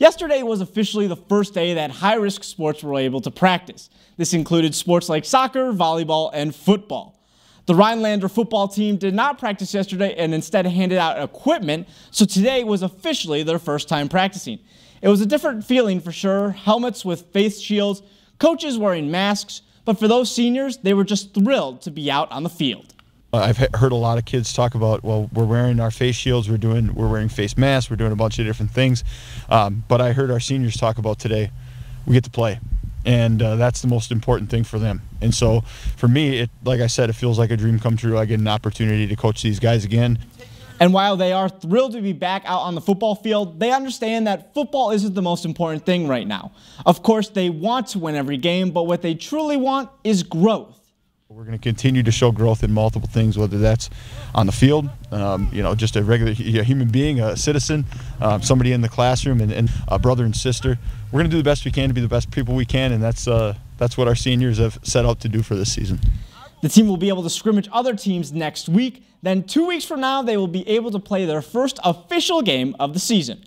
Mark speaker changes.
Speaker 1: Yesterday was officially the first day that high risk sports were able to practice. This included sports like soccer, volleyball, and football. The Rhinelander football team did not practice yesterday and instead handed out equipment, so today was officially their first time practicing. It was a different feeling for sure helmets with face shields, coaches wearing masks, but for those seniors, they were just thrilled to be out on the field.
Speaker 2: I've heard a lot of kids talk about, well, we're wearing our face shields, we're doing, we're wearing face masks, we're doing a bunch of different things. Um, but I heard our seniors talk about today, we get to play, and uh, that's the most important thing for them. And so, for me, it, like I said, it feels like a dream come true. I get an opportunity to coach these guys again.
Speaker 1: And while they are thrilled to be back out on the football field, they understand that football isn't the most important thing right now. Of course, they want to win every game, but what they truly want is growth.
Speaker 2: We're going to continue to show growth in multiple things, whether that's on the field, um, you know, just a regular a human being, a citizen, um, somebody in the classroom, and, and, a brother and sister. We're going to do the best we can to be the best people we can, and that's uh, that's what our seniors have set out to do for this season.
Speaker 1: The team will be able to scrimmage other teams next week. Then two weeks from now, they will be able to play their first official game of the season.